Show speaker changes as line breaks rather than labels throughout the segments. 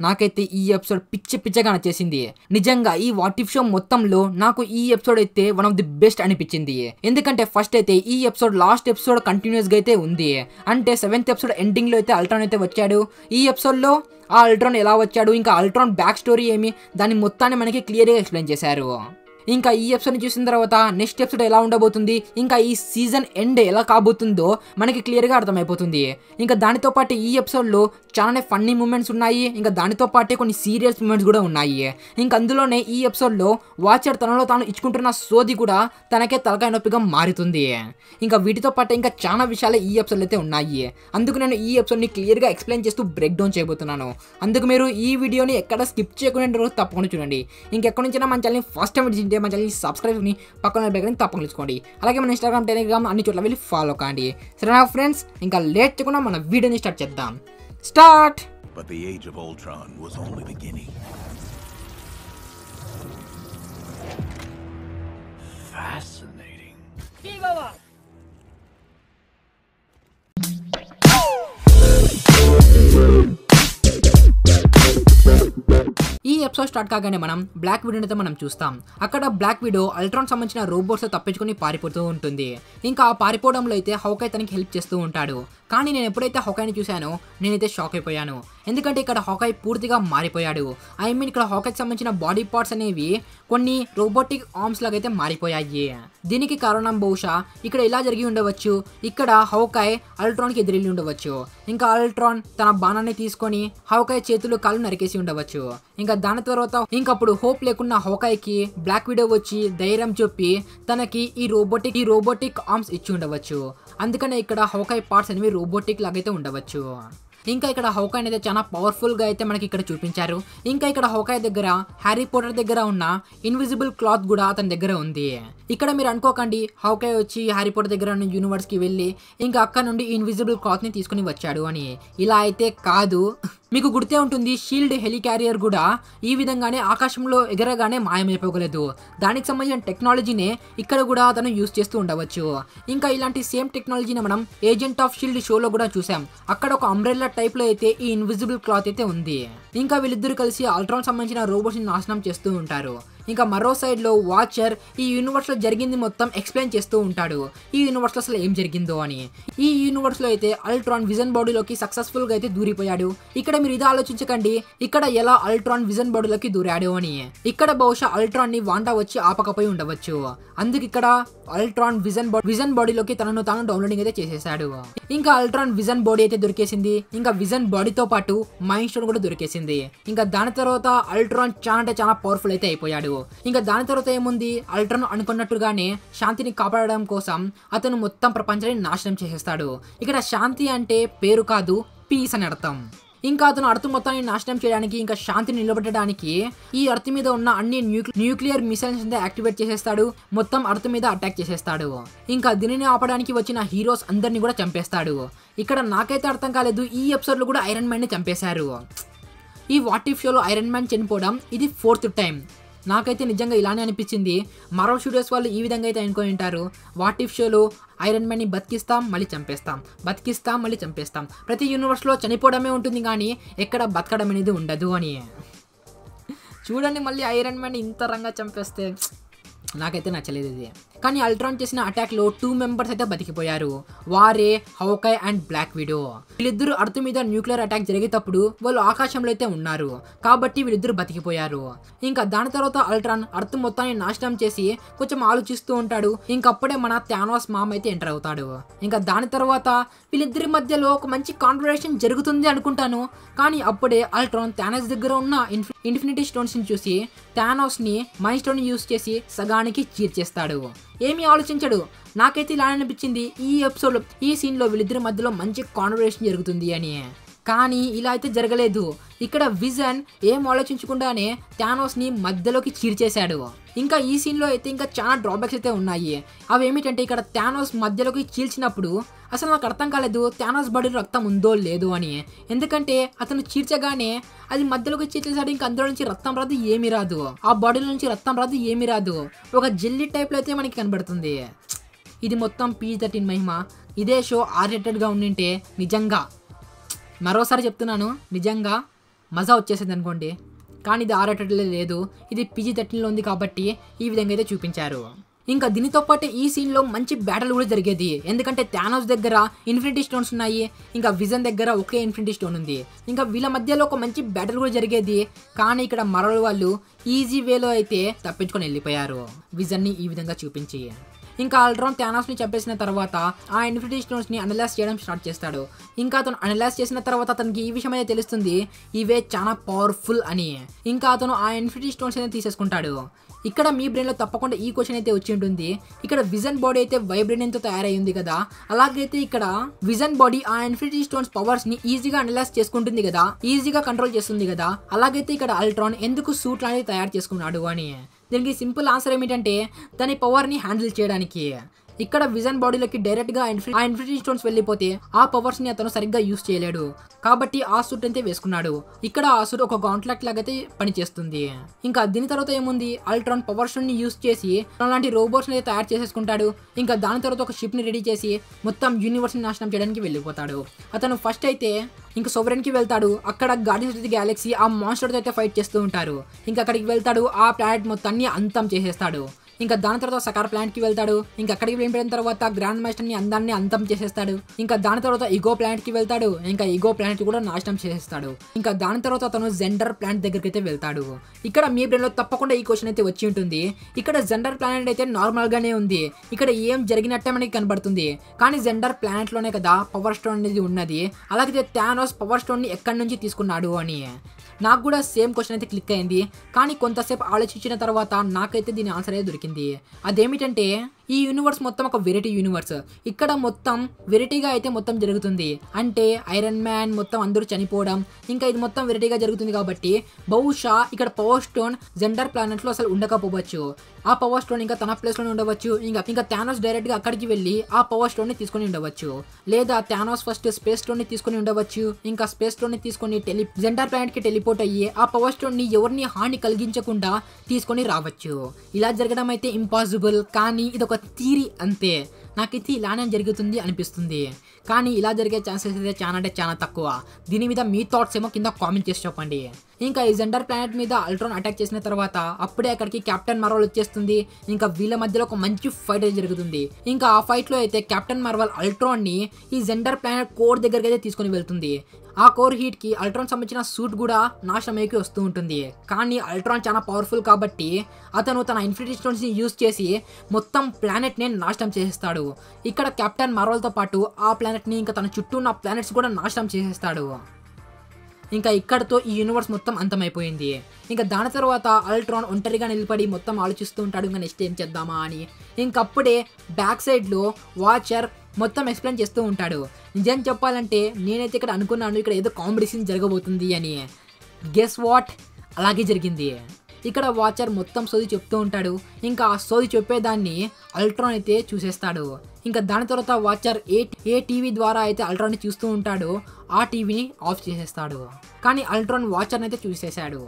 నాకైతే ఈ ఎపిసోడ్ పిచ్చ పిచ్చగా నచ్చేసింది నిజంగా ఈ వాటిఫ్ షో మొత్తంలో నాకు ఈ ఎపిసోడ్ అయితే వన్ ఆఫ్ ది బెస్ట్ అనిపించింది. ఎందుకంటే ఫస్ట్ అయితే ఈ ఎపిసోడ్ లాస్ట్ ఎపిసోడ్ కంటిన్యూస్గా అయితే ఉంది. అంటే సెవెంత్ ఎపిసోడ్ ఎండింగ్లో అయితే అల్ట్రాన్ అయితే వచ్చాడు. ఈ ఎపిసోడ్లో ఆ అల్ట్రాన్ ఎలా వచ్చాడు ఇంకా అల్ట్రాన్ బ్యాక్ స్టోరీ ఏమి దాని మొత్తాన్ని మనకి క్లియర్గా ఎక్స్ప్లెయిన్ చేశారు. ఇంకా ఈ ఎపిసోడ్ చూసిన తర్వాత నెక్స్ట్ ఎపిసోడ్ ఎలా ఉండబోతుంది ఇంకా ఈ సీజన్ ఎండ్ ఎలా కాబోతుందో మనకి క్లియర్గా అర్థమైపోతుంది. ఇంకా దానితో పాటు ఈ ఎపిసోడ్లో చాలానే ఫన్నీ మూమెంట్స్ ఉన్నాయి ఇంకా దానితో పాటే కొన్ని సీరియస్ మూమెంట్స్ కూడా ఉన్నాయి. ఇంకా అందులోనే ఈ ఎపిసోడ్లో వాచర్ తనలో తాను ఇచ్చుకుంటున్న సోది కూడా తనకే తలకాయ నొప్పిగా మారుతుంది. ఇంకా వీటితో పాటు ఇంకా చాలా విషయాలు ఈ ఎపిసోడ్లు అయితే ఉన్నాయి. అందుకు నేను ఈ ఎపిసోడ్ని క్లియర్గా ఎక్స్ప్లెయిన్ చేస్తూ బ్రేక్ డౌన్ చేయబోతున్నాను. అందుకు మీరు ఈ వీడియోని ఎక్కడ స్కిప్ చేయకుండా తప్పకుండా చూడండి. ఇంకెక్కడి నుంచైనా మన ఛానల్ని ఫస్ట్ టైం విజిట్ మన ఛానల్ని సబ్స్క్రైబ్ని పక్కన బెగ్గని తప్పకుండా తీసుకోండి అలాగే మన ఇన్స్టాగ్రామ్ టెలిగ్రామ్ అన్ని చోట్ల వెళ్ళి ఫాలో కాండి. సరేనా ఫ్రెండ్స్ ఇంకా లేట్ చేయకుండా మన వీడియోని స్టార్ట్ చేద్దాం. Start
But the age of Ultron was only beginning. Fascinating.
ఈ ఎపిసోడ్ స్టార్ట్ కాగానే మనం బ్లాక్ విడోని అయితే మనం చూస్తాం. అక్కడ బ్లాక్ విడో అల్ట్రాన్ సంబంధించిన రోబోట్స్ తప్పించుకుని పారిపోతూ ఉంటుంది. ఇంకా పారిపోవడంలో అయితే హౌకై తనకి హెల్ప్ చేస్తూ ఉంటాడు. కానీ నేను ఎప్పుడైతే హౌకాయ్ని చూశానో నేనైతే షాక్ అయిపోయాను. ఎందుకంటే ఇక్కడ హౌకాయ్ పూర్తిగా మారిపోయాడు. ఐ మీన్ ఇక్కడ హౌకాయ్కి సంబంధించిన బాడీ పార్ట్స్ అనేవి కొన్ని రోబోటిక్ ఆర్మ్స్ లాగా అయితే మారిపోయాయి. దీనికి కారణం బహుశా ఇక్కడ ఇలా జరిగి ఉండవచ్చు? ఇక్కడ హౌకాయ్ అల్ట్రాన్కి ఎదిరిల్లి ఉండవచ్చు. ఇంకా అల్ట్రాన్ తన బాణాన్ని తీసుకొని హౌకాయ్ చేతులు కాళ్ళు నరికేసి ఉండవచ్చు. ఇంకా దాని తర్వాత ఇంకప్పుడు హోప్ లేకున్న హౌకాయ్కి బ్లాక్ విడో వచ్చి ధైర్యం చెప్పి తనకి ఈ రోబోటిక్ ఈ రోబోటిక్ ఆర్మ్స్ ఇచ్చి ఉండవచ్చు. అందుకనే ఇక్కడ హోకాయ్ పార్ట్స్ అనేవి రోబోటిక్ లాగైతే ఉండవచ్చు. ఇంకా ఇక్కడ హౌకాయ్ అయితే చాలా పవర్ఫుల్గా అయితే మనకి ఇక్కడ చూపించారు. ఇంకా ఇక్కడ హౌకాయ్ దగ్గర హ్యారీ పోటర్ దగ్గర ఉన్న ఇన్విజిబుల్ క్లాత్ కూడా అతని దగ్గర ఉంది. ఇక్కడ మీరు అనుకోకండి హౌకాయ్ వచ్చి హ్యారీ పోటర్ దగ్గర ఉన్న యూనివర్స్కి వెళ్ళి ఇంకా అక్కడ నుండి ఇన్విజిబుల్ క్లాత్ని తీసుకుని వచ్చాడు అని. ఇలా అయితే కాదు. మీకు గుర్తే ఉంటుంది షీల్డ్ హెలికారియర్ కూడా ఈ విధంగానే ఆకాశంలో ఎగరగానే మాయమైపోగలదు. దానికి సంబంధించిన టెక్నాలజీనే ఇక్కడ కూడా అతను యూస్ చేస్తూ ఉండవచ్చు. ఇంకా ఇలాంటి సేమ్ టెక్నాలజీని మనం ఏజెంట్ ఆఫ్ షీల్డ్ షోలో కూడా చూసాం అక్కడ ఒక అంబ్రెల్లా టైప్లో అయితే ఈ ఇన్విజిబుల్ క్లాత్ అయితే ఉంది. ఇంకా వీళ్ళిద్దరు కలిసి అల్ట్రాన్ సంబంధించిన రోబోట్స్ని నాశనం చేస్తూ ఉంటారు. ఇంకా మరో సైడ్లో వాచర్ ఈ యూనివర్స్లో జరిగింది మొత్తం ఎక్స్ప్లెయిన్ చేస్తూ ఉంటాడు. ఈ యూనివర్స్లో అసలు ఏం జరిగిందో అని. ఈ యూనివర్స్లో అయితే అల్ట్రాన్ విజన్ బాడీలోకి సక్సెస్ఫుల్గా అయితే దూరిపోయాడు. ఇక్కడ మీరు ఇది ఆలోచించకండి ఇక్కడ ఎలా అల్ట్రాన్ విజన్ బాడీలోకి దూరాడు అని. ఇక్కడ బహుశా అల్ట్రాన్ని వాంటా వచ్చి ఆపకపోయి ఉండవచ్చు. అందుకు ఇక్కడ అల్ట్రాన్ విజన్ బాడీ విజన్ బాడీలోకి తనను తాను డౌన్లోడింగ్ అయితే చేసేసాడు ఇంకా అల్ట్రాన్ విజన్ బాడీ అయితే దొరికేసింది. ఇంకా విజన్ బాడీతో పాటు మైండ్ స్టోన్ కూడా దొరికేసింది. ఇంకా దాని తర్వాత అల్ట్రాన్ చాలా అంటే చాలా పవర్ఫుల్ అయితే అయిపోయాడు. ఇంకా దాని తర్వాత ఏముంది? అల్ట్రాన్ అనుకున్నట్టుగానే శాంతిని కాపాడడం కోసం అతను మొత్తం ప్రపంచాన్ని నాశనం చేసేస్తాడు. ఇక్కడ శాంతి అంటే పేరు కాదు పీస్ అని అర్థం. ఇంకా అతను అర్త్ మొత్తాన్ని నాశనం చేయడానికి ఇంకా శాంతిని నిలబెట్టడానికి ఈ అర్త్ మీద ఉన్న అన్ని న్యూక్లియర్ మిసైల్స్ యాక్టివేట్ చేసేస్తాడు. మొత్తం అర్త్ మీద అటాక్ చేసేస్తాడు. ఇంకా దీనిని ఆపడానికి వచ్చిన హీరోస్ అందరినీ కూడా చంపేస్తాడు. ఇక్కడ నాకైతే అర్థం కాలేదు ఈ ఎపిసోడ్లో కూడా ఐరన్ మ్యాన్ని చంపేశారు. ఈ వాటిఫ్ షోలో ఐరన్ మ్యాన్ చనిపోవడం ఇది ఫోర్త్ టైం నాకైతే నిజంగా ఇలానే అనిపించింది. మరో స్టూడియోస్ వాళ్ళు ఈ విధంగా అయితే అనుకుని ఉంటారు. వాటిఫ్ షోలో ఐరన్ మ్యాన్ని బతికిస్తాం మళ్ళీ చంపేస్తాం. బతికిస్తాం మళ్ళీ చంపేస్తాం. ప్రతి యూనివర్స్లో చనిపోవడమే ఉంటుంది కానీ ఎక్కడ బతకడం అనేది ఉండదు అని. చూడండి మళ్ళీ ఐరన్ మ్యాన్ ఇంత రంగా చంపేస్తే నాకైతే నచ్చలేదు ఇది. కానీ అల్ట్రాన్ చేసిన అటాక్లో టూ మెంబర్స్ అయితే బతికిపోయారు. వారే హౌకాయ్ అండ్ బ్లాక్ విడో. వీళ్ళిద్దరు అర్త్ మీద న్యూక్లియర్ అటాక్ జరిగేటప్పుడు వాళ్ళు ఆకాశంలో అయితే ఉన్నారు. కాబట్టి వీళ్ళిద్దరు బతికిపోయారు. ఇంకా దాని తర్వాత అల్ట్రాన్ అర్త్ మొత్తాన్ని నాశనం చేసి కొంచెం ఆలోచిస్తూ ఉంటాడు. ఇంకప్పుడే మన థానోస్ మామ్ అయితే ఎంటర్ అవుతాడు. ఇంకా దాని తర్వాత వీళ్ళిద్దరి మధ్యలో ఒక మంచి కాన్వర్సేషన్ జరుగుతుంది అనుకుంటాను. కానీ అప్పుడే అల్ట్రాన్ థానోస్ దగ్గర ఉన్న ఇన్ఫినిటీ స్టోన్స్ని చూసి థానోస్ని మైండ్ స్టోన్ యూస్ చేసి సగానికి చీర్చేస్తాడు ఏమీ ఆలోచించడు. నాకైతే ఇలా అనిపించింది ఈ ఎపిసోడ్ ఈ సీన్లో వీళ్ళిద్దరి మధ్యలో మంచి కాన్వర్సేషన్ జరుగుతుంది అని. కానీ ఇలా అయితే జరగలేదు. ఇక్కడ విజన్ ఏం ఆలోచించకుండానే థానోస్ని మధ్యలోకి చీర్చేశాడు ఇంకా ఈ సీన్లో అయితే ఇంకా చాలా డ్రాబ్యాక్స్ అయితే ఉన్నాయి. అవి ఏమిటంటే ఇక్కడ థానోస్ మధ్యలోకి చీల్చినప్పుడు అసలు నాకు అర్థం కాలేదు థానోస్ బాడీలో రక్తం ఉందో లేదో అని. ఎందుకంటే అతను చీర్చగానే అది మధ్యలోకి చీల్చేసాడు ఇంకా అందులో నుంచి రక్తం రాదు ఏమీ రాదు. ఆ బాడీలో నుంచి రక్తం రాదు ఏమీ రాదు. ఒక జెల్లీ టైప్లో అయితే మనకి కనబడుతుంది. ఇది మొత్తం పీ థర్టీన్ మహిమ. ఇదే షో ఆర్ రేటెడ్గా ఉండింటే నిజంగా. మరోసారి చెప్తున్నాను నిజంగా మజా వచ్చేసింది అనుకోండి. కానీ ఇది ఆరేటట్లే లేదు. ఇది పీజీ థర్టీన్లో ఉంది కాబట్టి ఈ విధంగా అయితే చూపించారు. ఇంకా దీనితో పాటు ఈ సీన్లో మంచి బ్యాటల్ కూడా జరిగేది. ఎందుకంటే థానోస్ దగ్గర ఇన్ఫినిటీ స్టోన్స్ ఉన్నాయి. ఇంకా విజన్ దగ్గర ఒకే ఇన్ఫినిటీ స్టోన్ ఉంది. ఇంకా వీళ్ళ మధ్యలో ఒక మంచి బ్యాటల్ కూడా జరిగేది. కానీ ఇక్కడ మరో వాళ్ళు ఈజీ వేలో అయితే తప్పించుకొని వెళ్ళిపోయారు. విజన్ని ఈ విధంగా చూపించి. ఇంకా ఆల్రౌండ్ థానాస్ని చంపేసిన తర్వాత ఆ ఇన్ఫినిటీ స్టోన్స్ని అనలైజ్ చేయడం స్టార్ట్ చేస్తాడు. ఇంకా అతను అనలైజ్ చేసిన తర్వాత అతనికి ఈ విషయం అయితే తెలుస్తుంది ఇవే చాలా పవర్ఫుల్ అని. ఇంకా అతను ఆ ఇన్ఫినిటీ స్టోన్స్ అనేది తీసేసుకుంటాడు. ఇక్కడ మీ బ్రెయిన్లో తప్పకుండా ఈ క్వశ్చన్ అయితే వచ్చి ఉంటుంది. ఇక్కడ విజన్ బాడీ అయితే వైబ్రేనియంతో తయారైంది కదా. అలాగైతే ఇక్కడ విజన్ బాడీ ఆ ఇన్ఫినిటీ స్టోన్స్ పవర్స్ని ఈజీగా అనలైజ్ చేసుకుంటుంది కదా. ఈజీగా కంట్రోల్ చేస్తుంది కదా. అలాగైతే ఇక్కడ అల్ట్రాన్ ఎందుకు సూట్ అనేది తయారు చేసుకున్నాడు అని. దీనికి సింపుల్ ఆన్సర్ ఏమిటంటే దాని పవర్ని హ్యాండిల్ చేయడానికి. ఇక్కడ విజన్ బాడీలోకి డైరెక్ట్గా ఆ ఇన్ఫినిటీ స్టోన్స్ వెళ్ళిపోతే ఆ పవర్స్ని అతను సరిగ్గా యూస్ చేయలేడు. కాబట్టి ఆ సూట్ అయితే వేసుకున్నాడు. ఇక్కడ ఆ సూట్ ఒక కాంట్రాక్ట్ లాగైతే పనిచేస్తుంది. ఇంకా దీని తర్వాత ఏముంది? అల్ట్రాన్ పవర్స్ని యూస్ చేసి అలాంటి రోబోట్స్ని తయారు చేసేసుకుంటాడు. ఇంకా దాని తర్వాత ఒక షిప్ని రెడీ చేసి మొత్తం యూనివర్స్ని నాశనం చేయడానికి వెళ్ళిపోతాడు. అతను ఫస్ట్ అయితే ఇంకా సోవరెన్కి వెళ్తాడు. అక్కడ గార్డియన్స్ ఆఫ్ ది గ్యాలక్సీ ఆ మాన్స్టర్తో అయితే ఫైట్ చేస్తూ ఉంటారు. ఇంకా అక్కడికి వెళ్తాడు. ఆ ప్లానెట్ మొత్తాన్ని అంతం చేసేస్తాడు. ఇంకా దాని తర్వాత సకార్ ప్లాంట్కి వెళ్తాడు. ఇంకా అక్కడికి వెళ్ళిపోయిన తర్వాత గ్రాండ్ మాస్టర్ని అందాన్ని అంతం చేసేస్తాడు. ఇంకా దాని తర్వాత ఇగో ప్లాంట్కి వెళ్తాడు. ఇంకా ఇగో ప్లాంట్ కూడా నాశనం చేసేస్తాడు. ఇంకా దాని తర్వాత అతను జెండర్ ప్లాంట్ దగ్గరికి అయితే వెళ్తాడు. ఇక్కడ మీ బ్రెయిన్లో తప్పకుండా ఈ క్వశ్చన్ అయితే వచ్చి ఉంటుంది. ఇక్కడ జెండర్ ప్లానెట్ అయితే నార్మల్ గానే ఉంది. ఇక్కడ ఏం జరిగినట్టే మనకి కనబడుతుంది. కానీ జెండర్ ప్లానెట్లోనే కదా పవర్ స్టోన్ అనేది ఉన్నది. అలాగే థానోస్ పవర్ స్టోన్ని ఎక్కడి నుంచి తీసుకున్నాడు అని. నాకు కూడా సేమ్ క్వశ్చన్ అయితే క్లిక్ అయింది. కానీ కొంతసేపు ఆలోచించిన తర్వాత నాకైతే దీని ఆన్సర్ అయితే దొరికింది. అదేమిటంటే ఈ యూనివర్స్ మొత్తం ఒక వెరైటీ యూనివర్స్ ఇక్కడ మొత్తం వెరైటీగా అయితే మొత్తం జరుగుతుంది. అంటే ఐరన్ మ్యాన్ మొత్తం అందరూ చనిపోవడం ఇంకా ఇది మొత్తం వెరైటీగా జరుగుతుంది కాబట్టి బహుశా ఇక్కడ పవర్ స్టోన్ జెండర్ ప్లానెట్లో అసలు ఉండకపోవచ్చు. ఆ పవర్ స్టోన్ ఇంకా తన ప్లేస్లోనే ఉండవచ్చు. ఇంకా ఇంకా థానోస్ డైరెక్ట్గా అక్కడికి వెళ్ళి ఆ పవర్ స్టోన్ని తీసుకొని ఉండవచ్చు. లేదా థానోస్ ఫస్ట్ స్పేస్ స్టోన్ని తీసుకొని ఉండవచ్చు. ఇంకా స్పేస్ స్టోన్ని తీసుకొని టెలి జెండర్ ప్లానెట్కి టెలిపోర్ట్ అయ్యి ఆ పవర్ స్టోన్ని ఎవరిని హాని కలిగించకుండా తీసుకొని రావచ్చు. ఇలా జరగడం అయితే ఇంపాసిబుల్ కానీ ఇది ఒక థీరీ అంతే. నాకైతే ఇలానే జరుగుతుంది అనిపిస్తుంది. కానీ ఇలా జరిగే ఛాన్సెస్ అయితే చాలా అంటే చాలా తక్కువ. దీని మీద మీ థాట్స్ ఏమో కింద కామెంట్ చేసి చెప్పండి. ఇంకా ఈ జెండర్ ప్లానెట్ మీద అల్ట్రాన్ అటాక్ చేసిన తర్వాత అప్పుడే అక్కడికి కెప్టెన్ మార్వల్ వచ్చేస్తుంది. ఇంకా వీళ్ళ మధ్యలో ఒక మంచి ఫైట్ జరుగుతుంది. ఇంకా ఆ ఫైట్లో అయితే కెప్టెన్ మార్వల్ అల్ట్రాన్ని ఈ జెండర్ ప్లానెట్ కోర్ దగ్గరికి అయితే తీసుకొని వెళ్తుంది. ఆ కోర్ హీట్కి అల్ట్రాన్ సంబంధించిన సూట్ కూడా నాశనమైకి వస్తూ ఉంటుంది. కానీ అల్ట్రాన్ చాలా పవర్ఫుల్ కాబట్టి అతను తన ఇన్ఫినిటీ స్టోన్స్ని యూజ్ చేసి మొత్తం ప్లానెట్ని నాశనం చేసేస్తాడు. ఇక్కడ కెప్టెన్ మార్వల్తో పాటు ఆ ప్లానెట్ని ఇంకా తన చుట్టూ ఉన్న ప్లానెట్స్ కూడా నాశనం చేసేస్తాడు. ఇంకా ఇక్కడతో ఈ యూనివర్స్ మొత్తం అంతమైపోయింది. ఇంకా దాని తర్వాత అల్ట్రాన్ ఒంటరిగా నిలబడి మొత్తం ఆలోచిస్తూ ఉంటాడు. ఇంకా నెక్స్ట్ ఏం చేద్దామా అని. ఇంకప్పుడే బ్యాక్ సైడ్లో వాచర్ మొత్తం ఎక్స్ప్లెయిన్ చేస్తూ ఉంటాడు. నిజం చెప్పాలంటే నేనైతే ఇక్కడ అనుకున్నాను ఇక్కడ ఏదో కాంపిటీషన్ జరగబోతుంది అని. గెస్ వాట్ అలాగే జరిగింది. ఇక్కడ వాచర్ మొత్తం సోది చెప్తూ ఉంటాడు. ఇంకా ఆ సోది చెప్పేదాన్ని అల్ట్రాన్ అయితే చూసేస్తాడు. ఇంకా దాని తర్వాత వాచర్ ఏ ఏ టీవీ ద్వారా అయితే అల్ట్రాన్ని చూస్తూ ఉంటాడో ఆ టీవీని ఆఫ్ చేసేస్తాడు. కానీ అల్ట్రాన్ వాచర్ని అయితే చూసేశాడు.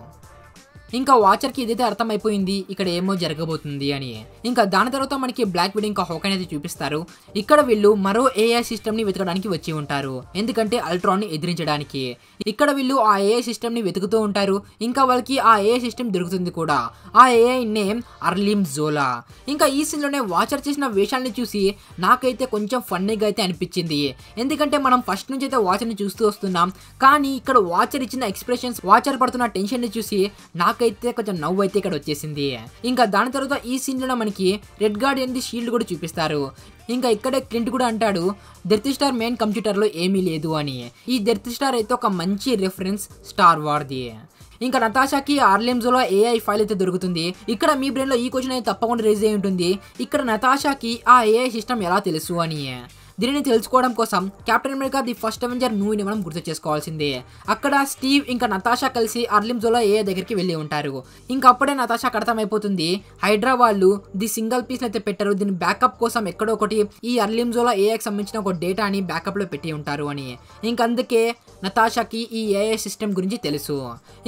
ఇంకా వాచర్కి ఇదైతే అర్థమైపోయింది ఇక్కడ ఏమో జరగబోతుంది అని. ఇంకా దాని తర్వాత మనకి బ్లాక్ విడ్ ఇంకా హోక్ అనేది చూపిస్తారు. ఇక్కడ వీళ్ళు మరో ఏఐ సిస్టమ్ని వెతకడానికి వచ్చి ఉంటారు. ఎందుకంటే అల్ట్రాన్ని ఎదిరించడానికి. ఇక్కడ వీళ్ళు ఆ ఏఐ సిస్టమ్ని వెతుకుతూ ఉంటారు. ఇంకా వాళ్ళకి ఆ ఏఐ సిస్టమ్ దొరుకుతుంది కూడా. ఆ ఏఐ నేమ్ అర్లిమ్ జోలా ఇంకా ఈ సీన్లోనే వాచర్ చేసిన విషయాన్ని చూసి నాకైతే కొంచెం ఫన్నీగా అయితే అనిపించింది. ఎందుకంటే మనం ఫస్ట్ నుంచి అయితే వాచర్ని చూస్తూ వస్తున్నాం. కానీ ఇక్కడ వాచర్ ఇచ్చిన ఎక్స్ప్రెషన్స్ వాచర్ పడుతున్న టెన్షన్ని చూసి నాకు నాకైతే కొంచెం నవ్వు అయితే ఇక్కడ వచ్చేసింది ఇంకా దాని తర్వాత ఈ సీన్లో మనకి రెడ్ గార్డియన్ ది షీల్డ్ కూడా చూపిస్తారు. ఇంకా ఇక్కడే క్లింట్ కూడా అంటాడు డెర్త్ స్టార్ మెయిన్ కంప్యూటర్లో ఏమీ లేదు అని. ఈ డెర్త్ స్టార్ అయితే ఒక మంచి రెఫరెన్స్ స్టార్ వార్ది ఇంకా నతాషాకి ఆర్లెమ్జోలో ఏఐ ఫైల్ అయితే దొరుకుతుంది. ఇక్కడ మీ బ్రెయిన్లో ఈ క్వశ్చన్ అయితే తప్పకుండా రేజ్ అయి ఉంటుంది. ఇక్కడ నతాషాకి ఆ ఏఐ సిస్టమ్ ఎలా తెలుసు అని. దీనిని తెలుసుకోవడం కోసం Captain America the First Avenger మూవీని మనం గుర్తు చేసుకోవాల్సిందే అక్కడ స్టీవ్ ఇంకా నతాషా కలిసి అర్లిమ్జోలో ఏ దగ్గరికి వెళ్ళి ఉంటారు. ఇంకా అప్పుడే నతాషాకి అర్థమైపోతుంది హైడ్రా వాళ్ళు ది సింగిల్ పీస్ అయితే పెట్టారు దీని బ్యాకప్ కోసం ఎక్కడో ఒకటి ఈ అర్లిమ్జోలో ఏఐకి సంబంధించిన ఒక డేటాని బ్యాకప్లో పెట్టి ఉంటారు అని. ఇంకందుకే నతాషాకి ఈ ఏఐ సిస్టమ్ గురించి తెలుసు.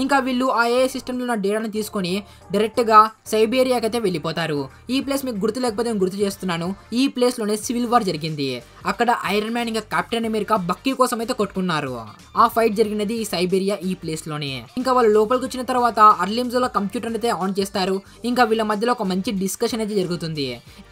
ఇంకా వీళ్ళు ఆ ఏఐ సిస్టంలో ఉన్న డేటాని తీసుకొని డైరెక్ట్గా సైబేరియాకి అయితే వెళ్ళిపోతారు. ఈ ప్లేస్ మీకు గుర్తు లేకపోతే నేను గుర్తు చేస్తున్నాను ఈ ప్లేస్లోనే సివిల్ వార్ జరిగింది. అక్కడ ఐరన్ మ్యాన్ ఇంకా కెప్టెన్ అమెరికా బక్కీ కోసం అయితే కొట్టుకున్నారు. ఆ ఫైట్ జరిగినది ఈ సైబీరియా ఈ ప్లేస్లోనే. ఇంకా వాళ్ళు లోపలికి వచ్చిన తర్వాత అర్లిమ్జోలో కంప్యూటర్ అయితే ఆన్ చేస్తారు. ఇంకా వీళ్ళ మధ్యలో ఒక మంచి డిస్కషన్ అయితే జరుగుతుంది.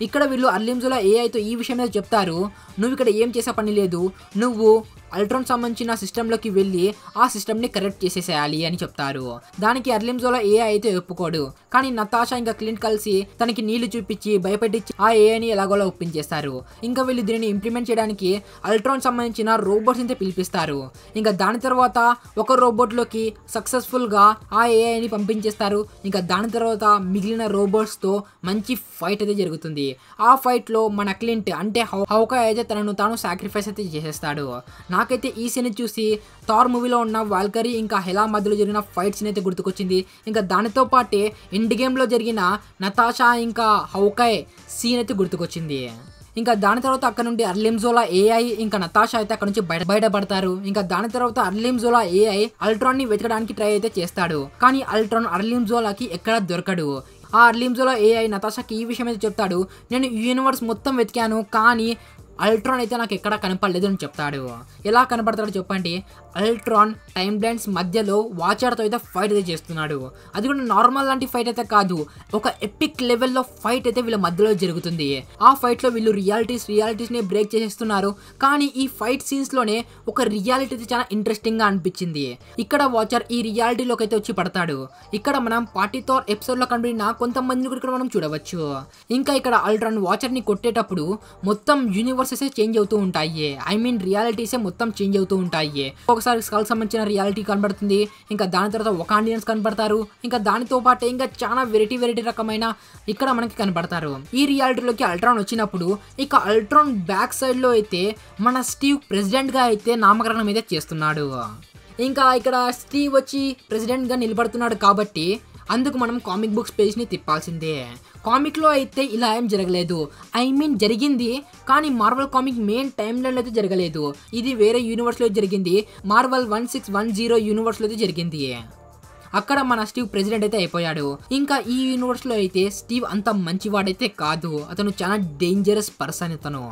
ఇక్కడ వీళ్ళు అర్లిమ్జోలో ఏఐతో ఈ విషయం అయితే చెప్తారు. నువ్వు ఇక్కడ ఏం చేసే పని లేదు. నువ్వు అల్ట్రాన్ సంబంధించిన సిస్టంలోకి వెళ్ళి ఆ సిస్టమ్ని కరెక్ట్ చేసేసేయాలి అని చెప్తారు. దానికి అర్లిమ్జోలో ఏఐ అయితే ఒప్పుకోడు. కానీ నతాషా ఇంకా క్లింట్ కలిసి తనకి నీళ్ళు చూపించి భయపెట్టించి ఆ ఏఐని ఎలాగోలా ఒప్పించేస్తారు. ఇంకా వీళ్ళు దీనిని ఇంప్లిమెంట్ చేయడానికి అల్ట్రాన్ సంబంధించిన రోబోట్స్ అయితే పిలిపిస్తారు. ఇంకా దాని తర్వాత ఒక రోబోట్లోకి సక్సెస్ఫుల్గా ఆ ఏఐని పంపించేస్తారు. ఇంకా దాని తర్వాత మిగిలిన రోబోట్స్తో మంచి ఫైట్ అయితే జరుగుతుంది. ఆ ఫైట్లో మన క్లింట్ అంటే హౌ- హౌకా అయితే తనను తాను సాక్రిఫైస్ అయితే చేసేస్తాడు. నాకైతే ఈ సీన్ చూసి థార్ మూవీలో ఉన్న వాల్కరీ ఇంకా హెలా మధ్యలో జరిగిన ఫైట్ సీన్ అయితే గుర్తుకొచ్చింది. ఇంకా దానితో పాటే ఎండ్ గేమ్లో జరిగిన నతాషా ఇంకా హౌకాయ్ సీన్ అయితే గుర్తుకొచ్చింది. ఇంకా దాని తర్వాత అక్కడ నుండి అర్లింజోలా ఏఐ ఇంకా నతాషా అయితే అక్కడ నుంచి బయట బయటపడతారు. ఇంకా దాని తర్వాత అర్లింజోలా ఏఐ అల్ట్రాన్ని వెతకడానికి ట్రై అయితే చేస్తాడు. కానీ అల్ట్రాన్ అర్లింజోలాకి ఎక్కడ దొరకడు. ఆ అర్లింజోలో ఏఐ నతాషాకి ఈ విషయం అయితే చెప్తాడు. నేను యూనివర్స్ మొత్తం వెతికాను కానీ అల్ట్రాన్ అయితే నాకు ఎక్కడా కనపడలేదు అని చెప్తాడు. ఎలా కనపడతాడో చెప్పండి. అల్ట్రాన్ టైం లైన్స్ మధ్యలో వాచర్తో అయితే ఫైట్ అయితే చేస్తున్నాడు. అది కూడా నార్మల్ లాంటి ఫైట్ అయితే కాదు. ఒక ఎపిక్ లెవెల్లో ఫైట్ అయితే వీళ్ళ మధ్యలో జరుగుతుంది. ఆ ఫైట్లో వీళ్ళు రియాలిటీస్ రియాలిటీస్ని బ్రేక్ చేసేస్తున్నారు. కానీ ఈ ఫైట్ సీన్స్లోనే ఒక రియాలిటీ అయితే చాలా ఇంట్రెస్టింగ్గా అనిపించింది. ఇక్కడ వాచర్ ఈ రియాలిటీలోకి అయితే వచ్చి పడతాడు. ఇక్కడ మనం పార్టీతోర్ ఎపిసోడ్లో కనబడిన కొంతమందిని కూడా ఇక్కడ మనం చూడవచ్చు. ఇంకా ఇక్కడ అల్ట్రాన్ వాచర్ని కొట్టేటప్పుడు మొత్తం యూనివర్సెస్ చేంజ్ అవుతూ ఉంటాయి. ఐ మీన్ రియాలిటీసే మొత్తం చేంజ్ అవుతూ ఉంటాయి. ఒకసారి స్కల్ సంబంధించిన రియాలిటీ కనబడుతుంది. ఇంకా దాని తర్వాత ఒక ఆండియన్స్ కనబడతారు. ఇంకా దానితో పాటు ఇంకా చాలా వెరైటీ వెరైటీ రకమైన ఇక్కడ మనకి కనబడతారు. ఈ రియాలిటీలోకి అల్ట్రాన్ వచ్చినప్పుడు ఇక అల్ట్రాన్ బ్యాక్ సైడ్లో అయితే మన స్టీవ్ ప్రెసిడెంట్గా అయితే నామకరణం అయితే చేస్తున్నాడు. ఇంకా ఇక్కడ స్టీవ్ వచ్చి ప్రెసిడెంట్గా నిలబడుతున్నాడు కాబట్టి అందుకు మనం కామిక్ బుక్స్ పేజ్ని తిప్పాల్సిందే. కామిక్లో అయితే ఇలా ఏం జరగలేదు. ఐ మీన్ జరిగింది కానీ మార్వల్ కామిక్ మెయిన్ టైమ్ లైన్లో అయితే జరగలేదు. ఇది వేరే యూనివర్స్లో జరిగింది. Marvel one six one zero యూనివర్స్లో అయితే జరిగింది. అక్కడ మన స్టీవ్ ప్రెసిడెంట్ అయితే అయిపోయాడు. ఇంకా ఈ యూనివర్స్లో అయితే స్టీవ్ అంత మంచివాడైతే కాదు. అతను చాలా డేంజరస్ పర్సన్ అతను.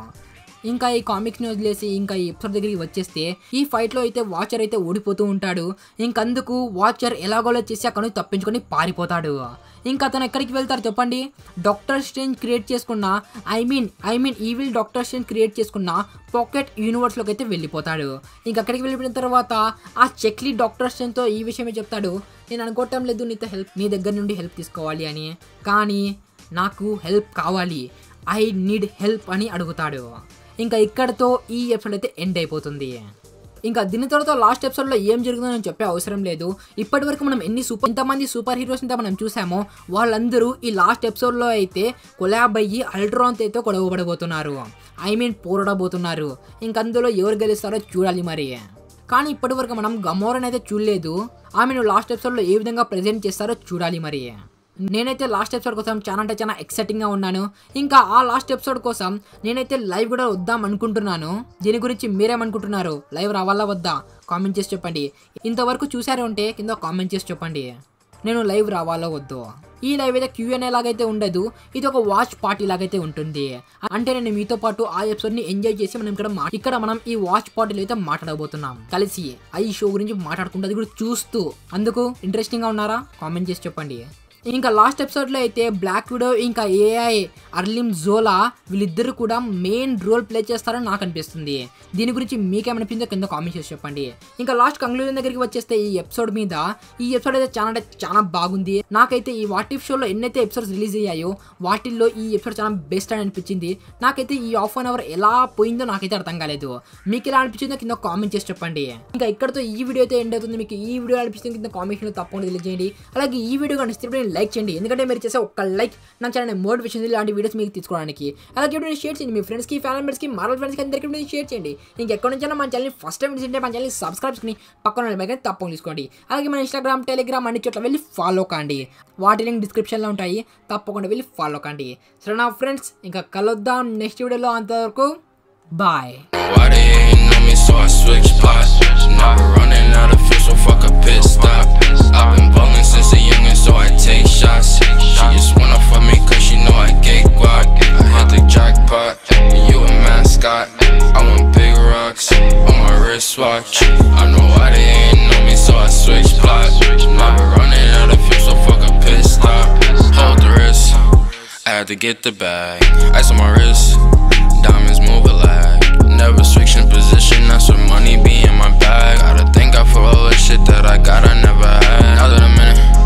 ఇంకా ఈ కామిక్స్ని వదిలేసి ఇంకా ఈ ఎపిసోడ్ దగ్గరికి వచ్చేస్తే ఈ ఫైట్లో అయితే వాచర్ అయితే ఓడిపోతూ ఉంటాడు. ఇంకందుకు వాచర్ ఎలాగోలో చేసి అక్కడ నుంచి తప్పించుకొని పారిపోతాడు. ఇంకా అతను ఎక్కడికి వెళ్తారు చెప్పండి? డాక్టర్ స్ట్రేంజ్ క్రియేట్ చేసుకున్న I mean I mean evil Doctor Strange create చేసుకున్న పాకెట్ యూనివర్స్లోకి అయితే వెళ్ళిపోతాడు. ఇంకా అక్కడికి వెళ్ళిపోయిన తర్వాత ఆ చెక్లీ డాక్టర్ స్ట్రేంజ్తో ఈ విషయమే చెప్తాడు. నేను అనుకోవటం లేదు నీతో హెల్ప్ నీ దగ్గర నుండి హెల్ప్ తీసుకోవాలి అని. కానీ నాకు హెల్ప్ కావాలి. ఐ నీడ్ హెల్ప్ అని అడుగుతాడు. ఇంకా ఇక్కడతో ఈ ఎపిసోడ్ అయితే ఎండ్ అయిపోతుంది. ఇంకా దీని తర్వాత లాస్ట్ ఎపిసోడ్లో ఏం జరుగుతుందో నేను చెప్పే అవసరం లేదు. ఇప్పటి వరకు మనం ఎన్ని సూపర్ ఎంతమంది సూపర్ హీరోస్ అంతా మనం చూసామో వాళ్ళందరూ ఈ లాస్ట్ ఎపిసోడ్లో అయితే కొలాబ్ అయ్యి అల్ట్రాన్తో అయితే గొడవపడబోతున్నారు ఐ మీన్ పోరాడబోతున్నారు. ఇంకా అందులో ఎవరు గెలుస్తారో చూడాలి మరి. కానీ ఇప్పటి వరకు మనం గమోరన్ అయితే చూడలేదు. ఆమెను లాస్ట్ ఎపిసోడ్లో ఏ విధంగా ప్రజెంట్ చేస్తారో చూడాలి మరి. నేనైతే లాస్ట్ ఎపిసోడ్ కోసం చాలా అంటే చాలా ఎక్సైటింగ్గా ఉన్నాను. ఇంకా ఆ లాస్ట్ ఎపిసోడ్ కోసం నేనైతే లైవ్ కూడా వద్దాం అనుకుంటున్నాను. దీని గురించి మీరేమనుకుంటున్నారు? లైవ్ రావాలా వద్దా? కామెంట్ చేసి చెప్పండి. ఇంతవరకు చూసారు ఉంటే కింద కామెంట్ చేసి చెప్పండి. నేను లైవ్ రావాలో వద్దు? ఈ లైవ్ అయితే క్యూఎన్ఏ లాగైతే ఉండదు. ఇది ఒక వాచ్ పార్టీ లాగైతే ఉంటుంది. అంటే నేను మీతో పాటు ఆ ఎపిసోడ్ని ఎంజాయ్ చేసి మనం ఇక్కడ మా- ఇక్కడ మనం ఈ వాచ్ పార్టీలో అయితే మాట్లాడబోతున్నాం. కలిసి ఆ ఈ షో గురించి మాట్లాడుకుంటే అది కూడా చూస్తూ అందుకు ఇంట్రెస్టింగ్గా ఉన్నారా? కామెంట్ చేసి చెప్పండి. ఇంకా లాస్ట్ ఎపిసోడ్లో అయితే బ్లాక్ విడో ఇంకా ఏఐ అర్లిమ్ జోలా వీళ్ళిద్దరు కూడా మెయిన్ రోల్ ప్లే చేస్తారని నాకు అనిపిస్తుంది. దీని గురించి మీకేమనిపిందో కింద కామెంట్ చేసి చెప్పండి. ఇంకా లాస్ట్ కంక్లూజన్ దగ్గరికి వచ్చేస్తే ఈ ఎపిసోడ్ మీద ఈ ఎపిసోడ్ అయితే చాలా అంటే చాలా బాగుంది. నాకైతే ఈ వాటిఫ్ షోలో ఎన్నైతే ఎపిసోడ్స్ రిలీజ్ అయ్యాయో వాటిల్లో ఈ ఎపిసోడ్ చాలా బెస్ట్ అని అనిపించింది. నాకైతే ఈ హాఫ్ అన్ అవర్ ఎలా పోయిందో నాకైతే అర్థం కాలేదు. మీకు ఎలా అనిపించిందో కింద కామెంట్ చేసి చెప్పండి. ఇంకా ఇక్కడతో ఈ వీడియో అయితే ఎండ్ అవుతుంది. మీకు ఈ వీడియో అనిపిస్తుంది కింద కామెంట్లో తప్పకుండా తెలియజేయండి. అలాగే ఈ వీడియో కానీ లైక్ చేయండి. ఎందుకంటే మీరు చేసే ఒక్క లైక్ నా ఛానల్ మోటివేషన్ ఇలాంటి వీడియోస్ మీకు తీసుకోవడానికి. అలాగే వీడియో షేర్ చేయండి. మీ ఫ్రెండ్స్కి ఫ్యామిలీ మెంబర్స్కి మారల్ ఫ్రెండ్స్కి అందరికీ వీడియో షేర్ చేయండి. ఇంకెక్కడి నుంచైనా మన ఛానల్ ఫస్ట్ టైం విజిట్ మన ఛానల్ సబ్స్క్రైబ్ చేసుకుని పక్కన ఉన్న బెల్ తప్పకుండా తీసుకోండి. అలాగే మన ఇన్స్టాగ్రామ్ టెలిగ్రామ్ అన్ని చోట్ల వెళ్ళి ఫాలో కాండి. వాటి లింక్ డిస్క్రిప్షన్లో ఉంటాయి. తప్పకుండా వెళ్ళి ఫాలో కాండి. సరే నా ఫ్రెండ్స్ ఇంకా కలుద్దాం నెక్స్ట్ వీడియోలో అంతవరకు bye
so I switch spots. we're running out of fuel, so fuck a pit stop. I've been ballin' since a youngin', so I take shots. She just wanna fuck me cause she know I get guac. I hit the jackpot, you a mascot. I want big rocks on my wristwatch. I know why they ain't know me, so I switch plot. Now we're running out of fuel, so fuck a pit stop. Hold the wrist, I had to get the bag. Ice on my wrist, diamonds move a lag. Never restriction position, that's what money be in my bag. I don't think I for all the shit that I got, I never had. Now that I'm in it.